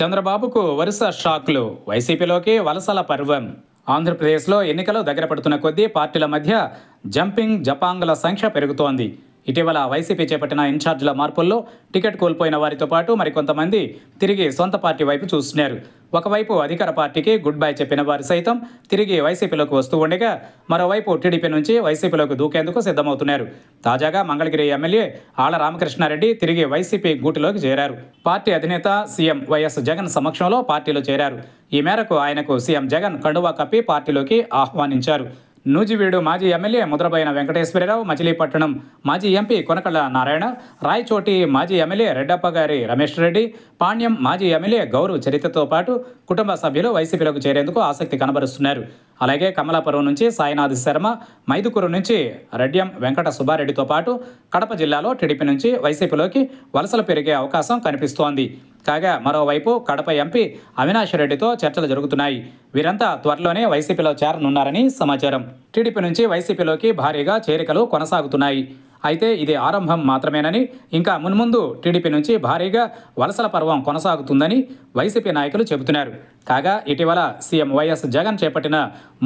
చంద్రబాబుకు వరుస షాక్లు. వైసీపీలోకి వలసల పర్వం. ఆంధ్రప్రదేశ్లో ఎన్నికలు దగ్గర పడుతున్న కొద్దీ పార్టీల మధ్య జంపింగ్ జపాంగుల సంఖ్య పెరుగుతోంది. ఇటీవల వైసీపీ చేపట్టిన ఇన్ఛార్జీల మార్పుల్లో టికెట్ కోల్పోయిన వారితో పాటు మరికొంతమంది తిరిగి సొంత పార్టీ వైపు చూస్తున్నారు. ఒకవైపు అధికార పార్టీకి గుడ్ బై చెప్పిన వారు సైతం తిరిగి వైసీపీలోకి వస్తూ ఉండగా మరోవైపు టీడీపీ నుంచి వైసీపీలోకి దూకేందుకు సిద్ధమవుతున్నారు. తాజాగా మంగళగిరి ఎమ్మెల్యే ఆళ్ళ రామకృష్ణారెడ్డి తిరిగి వైసీపీ గూటిలోకి చేరారు. పార్టీ అధినేత సీఎం వైఎస్ జగన్ సమక్షంలో పార్టీలో చేరారు. ఈ మేరకు ఆయనకు సీఎం జగన్ కండువా కప్పి పార్టీలోకి ఆహ్వానించారు. నూజివీడు మాజీ ఎమ్మెల్యే ముద్రబైన వెంకటేశ్వరరావు మచిలీపట్నం మాజీ ఎంపీ కొనకళ్ళ నారాయణ రాయచోటి మాజీ ఎమ్మెల్యే రెడ్డప్ప గారి రమేష్ రెడ్డి పాణ్యం మాజీ ఎమ్మెల్యే గౌరవ్ చరిత్రతో పాటు కుటుంబ సభ్యులు వైసీపీలోకి చేరేందుకు ఆసక్తి కనబరుస్తున్నారు. అలాగే కమలాపురం నుంచి సాయినాథ్ శర్మ మైదుకూరు నుంచి రెడ్యం వెంకట సుబ్బారెడ్డితో పాటు కడప జిల్లాలో టీడీపీ నుంచి వైసీపీలోకి వలసలు పెరిగే అవకాశం కనిపిస్తోంది. కాగా మరోవైపు కడప ఎంపీ అవినాష్ రెడ్డితో చర్చలు జరుగుతున్నాయి. వీరంతా త్వరలోనే వైసీపీలో చేరనున్నారని సమాచారం. టీడీపీ నుంచి వైసీపీలోకి భారీగా చేరికలు కొనసాగుతున్నాయి. అయితే ఇది ఆరంభం మాత్రమేనని ఇంకా మున్ముందు టీడీపీ నుంచి భారీగా వలసల పర్వం కొనసాగుతుందని వైసీపీ నాయకులు చెబుతున్నారు. కాగా ఇటీవల సీఎం వైఎస్ జగన్ చేపట్టిన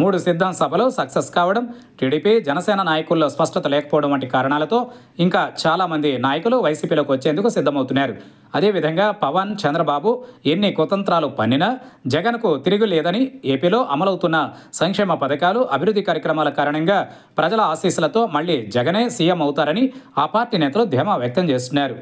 మూడు సిద్ధం సభలు సక్సెస్ కావడం టీడీపీ జనసేన నాయకుల్లో స్పష్టత లేకపోవడం వంటి కారణాలతో ఇంకా చాలామంది నాయకులు వైసీపీలోకి వచ్చేందుకు సిద్ధమవుతున్నారు. అదేవిధంగా పవన్ చంద్రబాబు ఎన్ని కుతంత్రాలు పన్నినా జగన్కు తిరిగి లేదని ఏపీలో అమలవుతున్న సంక్షేమ పథకాలు అభివృద్ధి కార్యక్రమాల కారణంగా ప్రజల ఆశీస్సులతో మళ్ళీ జగనే సీఎం అవుతారని ఆ పార్టీ నేతలు ధీమా వ్యక్తం చేస్తున్నారు.